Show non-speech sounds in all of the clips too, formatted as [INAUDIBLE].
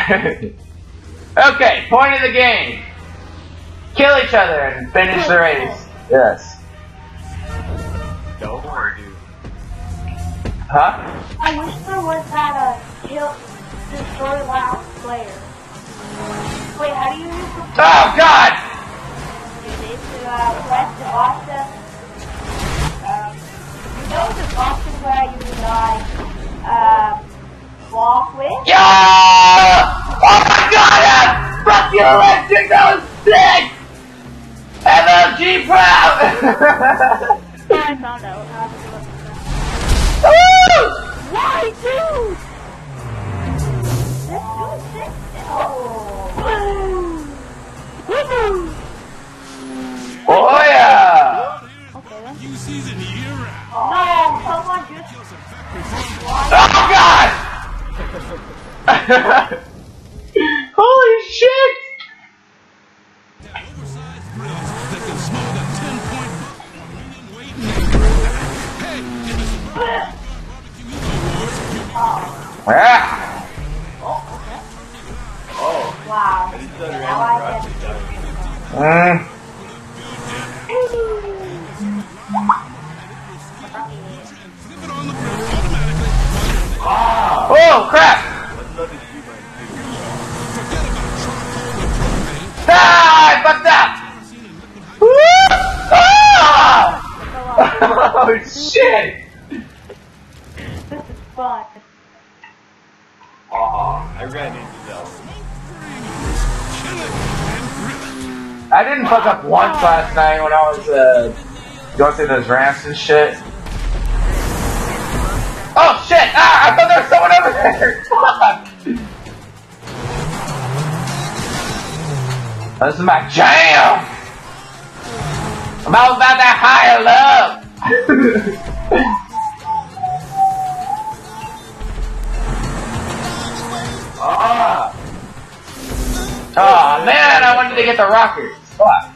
[LAUGHS] okay, point of the game. Kill each other and finish the race. Yes. Don't worry, dude. Huh? I wish there was that uh, kill, destroy last player. Wait, how do you use the Oh God! It is to uh, press the Boston. Um, you know the Boston where you like uh, walk with? Yeah! Oh my God! uh, Fuck you, electric. That was sick. MLG proud. I found out [LAUGHS] Barbecue shit! Awards, you Ah. Oh, Wow. I Now I random get crafting. Fuck up once last night when I was uh, going through those ramps and shit. Oh shit! Ah! I thought there was someone over there! [LAUGHS] Fuck! This is my jam! I'm all about that higher love! [LAUGHS] Ah! oh man, I wanted to get the rockers. Fuck.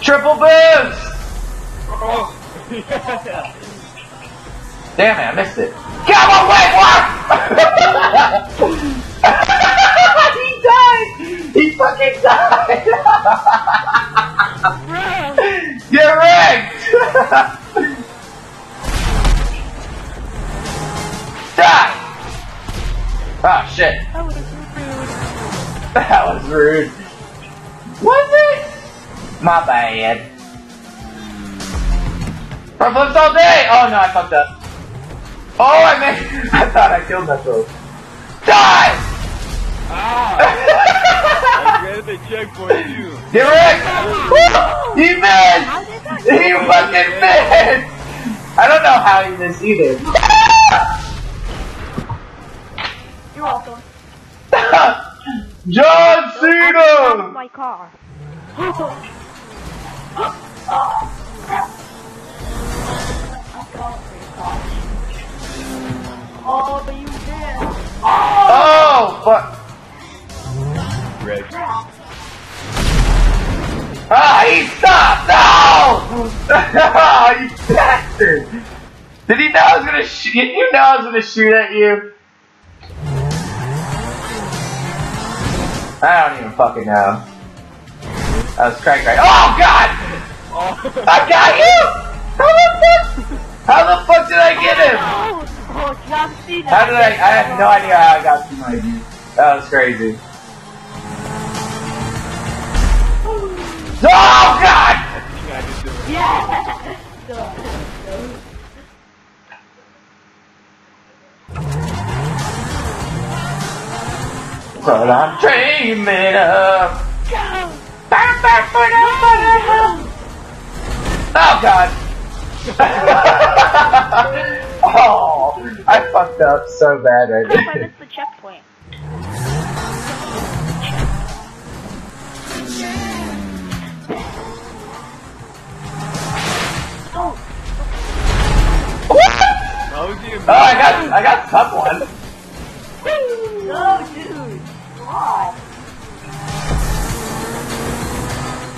Triple boost! Oh! yeah! Damn it, I missed it. Come on, wait, what? [LAUGHS] he died! He fucking died! [LAUGHS] Get wrecked! [LAUGHS] Die! Oh shit. That was rude. That was rude. Was it? My bad. Front flips all day! Oh no, I fucked up. Oh, I made. [LAUGHS] I thought I killed myself. Die! Ah! I granted the checkpoint too. Get wrecked! He missed! How did that He fucking missed! I don't know how he missed either. [LAUGHS] John Cena! my car. Oh, you did. Oh, fuck. Red. Ah, he stopped! No! [LAUGHS] you bastard! Did he know I was gonna shoot? Did you know I was gonna shoot at you? I don't even fucking know. I was crack right. Oh god! Oh! I got you! How the fuck? How the fuck did I get him? Oh. How did I? I have no idea how I got to my view. That was crazy. Oh god! I just did it. Yeah. But I'm dreaming of. Go. Oh god! [LAUGHS] oh, I fucked up so bad right What if I missed the checkpoint? Oh, How was he Oh, I got, I got someone. No, dude. God.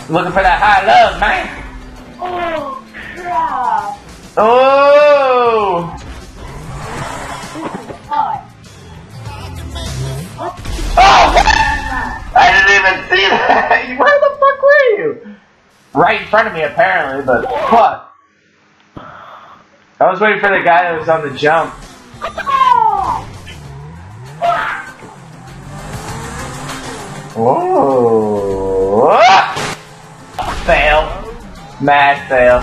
Looking for that high love, man. Oh! crap. Oh! what? I didn't even see that! [LAUGHS] Where the fuck were you? Right in front of me, apparently, but fuck. I was waiting for the guy that was on the jump. Whoa! Fail. Mad fail.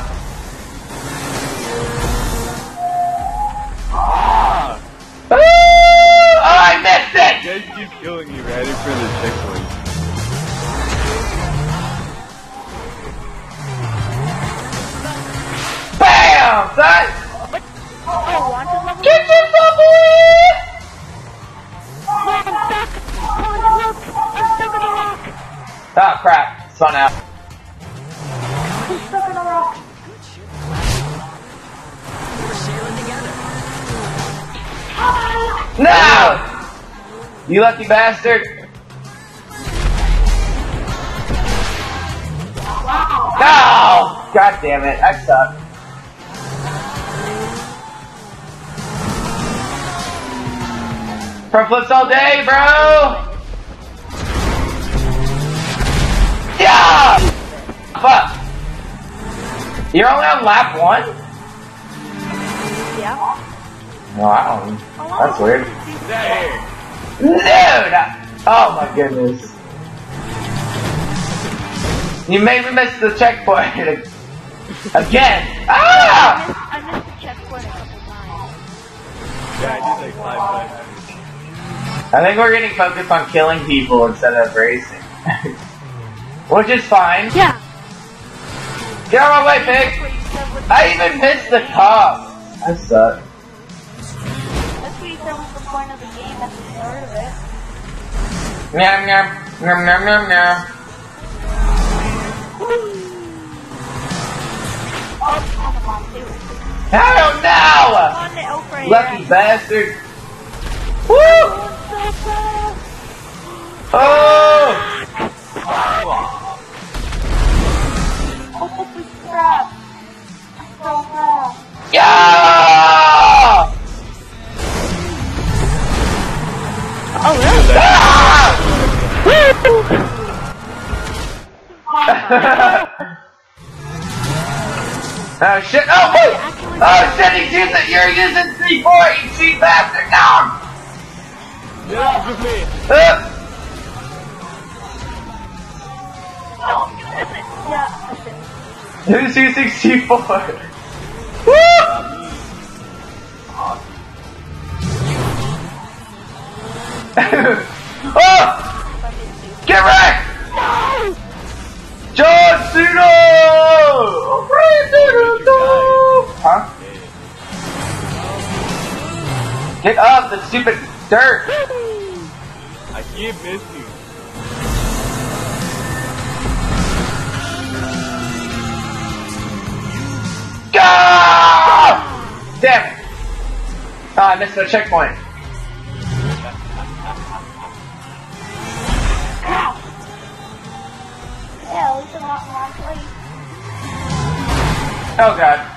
Ooh, Oh, I missed it! You guys keep killing me right in front of the checkpoint. Bam, son! Oh, wanted level? Get yourself away! Oh crap, spun out. I'm stuck on the rock! No! You lucky bastard! No! God damn it, I suck. Front flips all day, bro! Yeah! Fuck! You're only on lap one? Yeah. Wow, that's weird. Dude! Oh my goodness. You made me miss the checkpoint [LAUGHS] again. Ah! I missed the checkpoint a couple times. Yeah, I did like five times. I think we're getting focused on killing people instead of racing. [LAUGHS] Which is fine. Yeah. Get out of my way, pig! I even missed the top. I suck. That's what you said was the point of the game at the start of it. Nyam nyam. Nyam nyam nyam nyam. Oh, come on, too. Hell no! On the Oprah. Lucky bastard. Woo! Oh! [LAUGHS] oh shit! Oh wait! Oh shit! He's using. You're using C4. You cheap bastard! No! Get off of me! Uh, who's using C4? [LAUGHS] Woo! [LAUGHS] dirt! I keep missing. Go! Damn it. Oh, I missed the checkpoint. Yeah, oh, at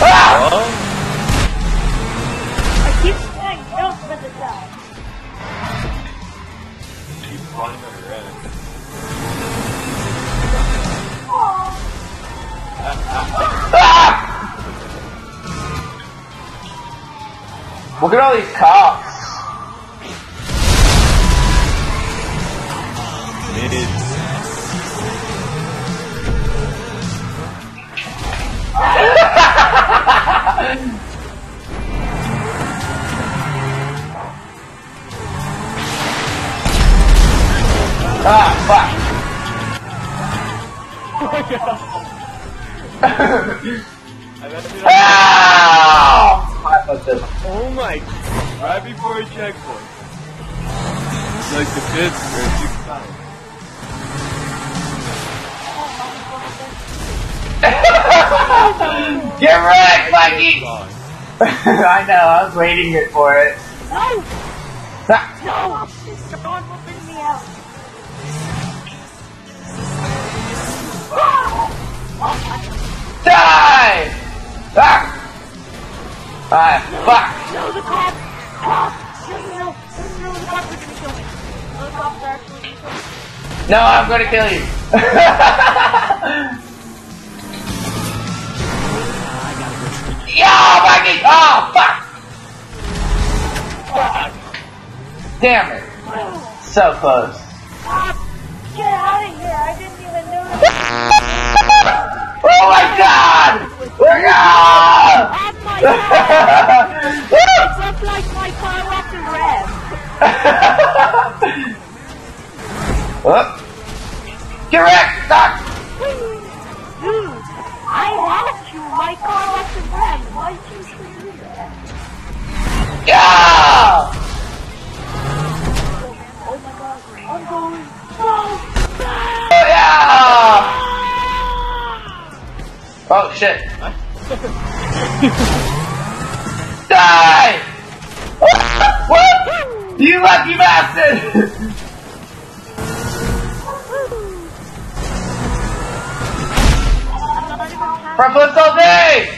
Ah! I keep saying don't spin the side. Keep. Ah! Look at all these cops. Ah, fuck. Messed it up. I. Oh my! Right before a checkpoint. Like the fifth or [LAUGHS] Get wrecked, Mikey! [LAUGHS] I know, I was waiting for it. No! Ah. No! She's gone me out! Die! Ah! Ah, fuck! No, the! No, I'm gonna kill you! [LAUGHS] Mikey! Oh, fuck! Damn it. So close. Get out of here! I didn't even notice. [LAUGHS] Oh my god! Look out! Oh my god! It looks like my car off the [LAUGHS] oh. Get wrecked! Ah! Doc! Dude, I asked you, my car Yeah! Oh my god, I'm going. Oh, yeah! Oh shit. [LAUGHS] Die! What? [LAUGHS] You lucky bastard! Front flips all day!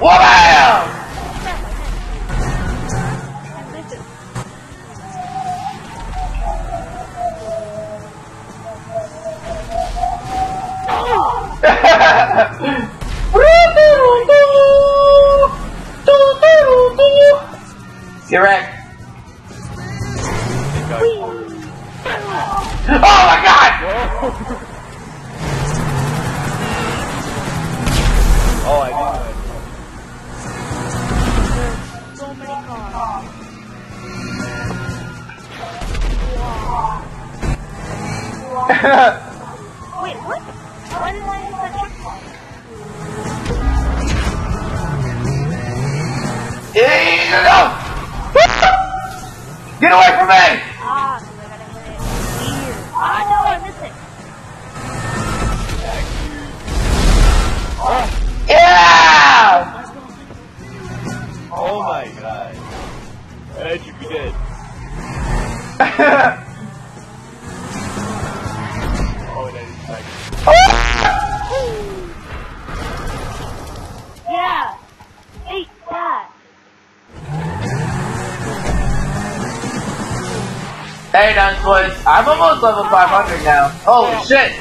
Whamam! And listen, Get no! Get away from me! Ah, 'cause I gotta hit it here. Ah, no, I missed it. Yeah! Oh my god. How'd you be dead? [LAUGHS] hey, Nuns Boys, I'm almost level 500 now. Holy shit!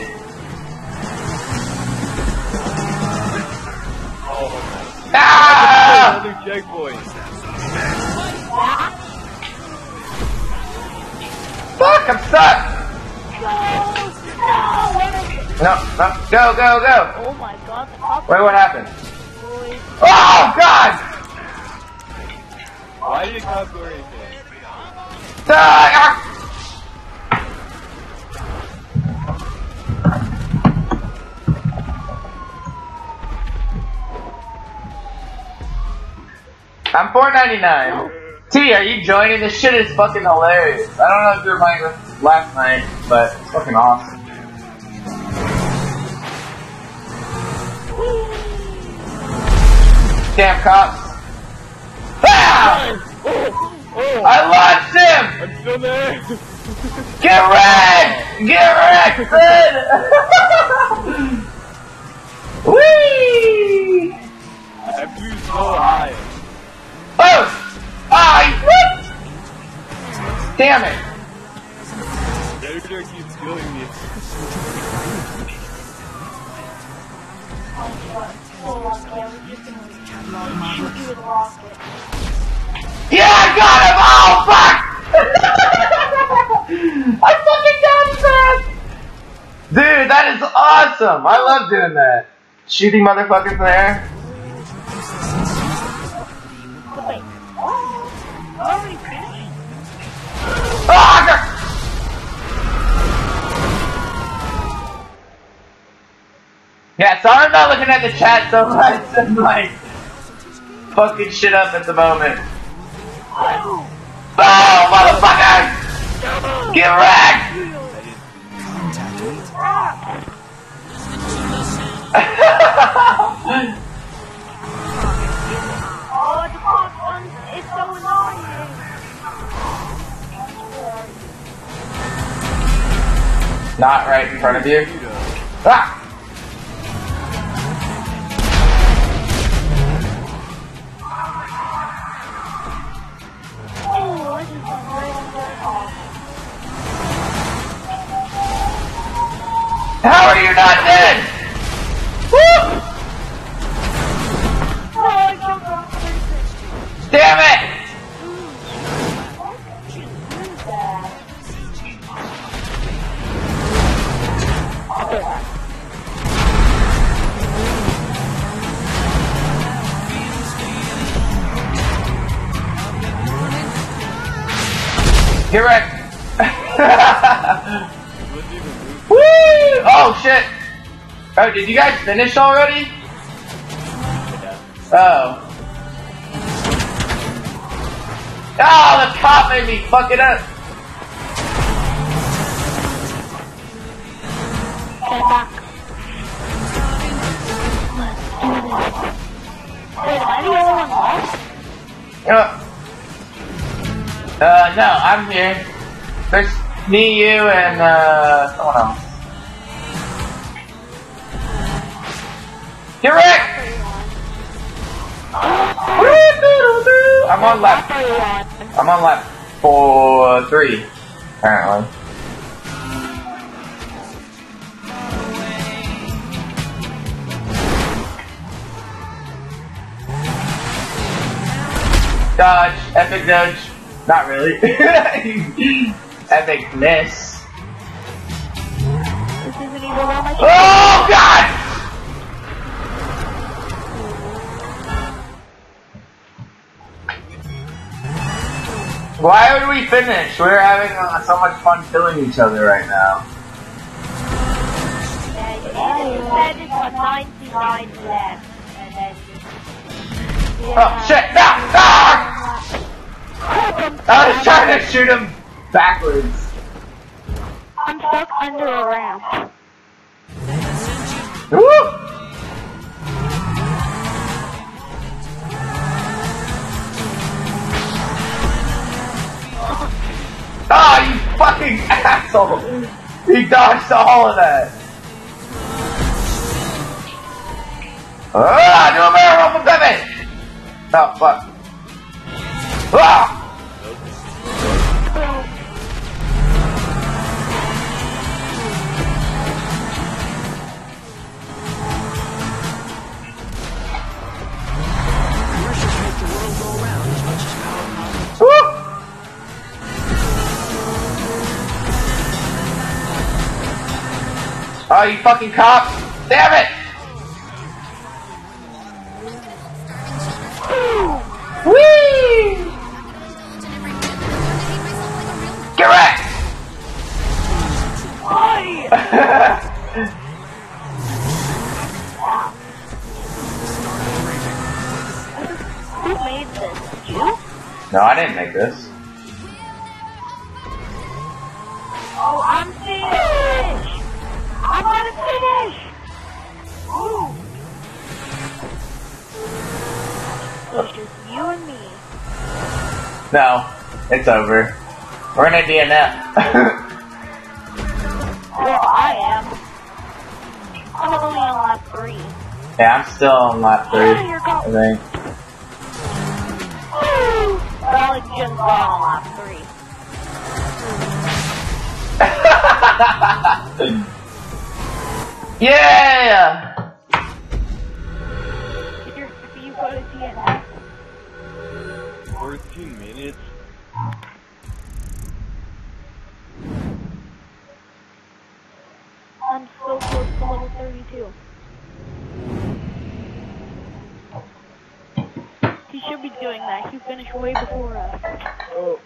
Oh, Ah! another checkpoint. Fuck, I'm stuck! No! Where is it? No, no, go, go, go! Oh my god, the top Wait, what happened? boys. Oh, God! Why did it not go anything? Ah! I'm 4.99. T, are you joining? This shit is fucking hilarious. I don't know if you were playing this last night, but it's fucking awesome. Damn cops. Ah! I launched him! I'm still there. Get wrecked! Get wrecked, son! [LAUGHS] Whee! I flew so high. Damn it! Predator keeps killing me. Yeah, I got him! Oh, fuck! [LAUGHS] I fucking got him! Dude, that is awesome! I love doing that. Shooting motherfuckers in the air. Yeah, sorry I'm not looking at the chat so much. I'm like fucking shit up at the moment. Oh, motherfucker! Get wrecked! [LAUGHS] Not right in front of you. Ah! How are you not dead? Oh shit! Oh, did you guys finish already? Oh. Oh, the cop made me fuck it up. Get back. Let's do this. The one left? Uh, uh, no, I'm here. There's me, you, and, uh, someone else. Get wrecked! I'm on lap. I'm on lap four, three, apparently. Dodge, epic dodge. Not really. [LAUGHS] epic miss. This isn't even on Oh god! Why would we finish? We're having uh, so much fun killing each other right now. And you said it's a 99 left. And then Oh shit! No! Ah! I was trying to shoot him backwards. I'm stuck under a ramp. Woo! Ah, you fucking asshole! He dodged all of that. Ah, do a barrel for Pepe! Oh, fuck. Oh, you fucking cops! Damn it! Whee! Get wrecked! [LAUGHS] Who made this? You? no, I didn't make this. It's just you and me. No, it's over. We're in a DNF. [LAUGHS] Well, I am. I'm only on lap three. yeah, I'm still on lap three. Oh, you're I think. Well, it's just got on lap three. [LAUGHS] yeah! Should be doing that. He finished way before us. Oh,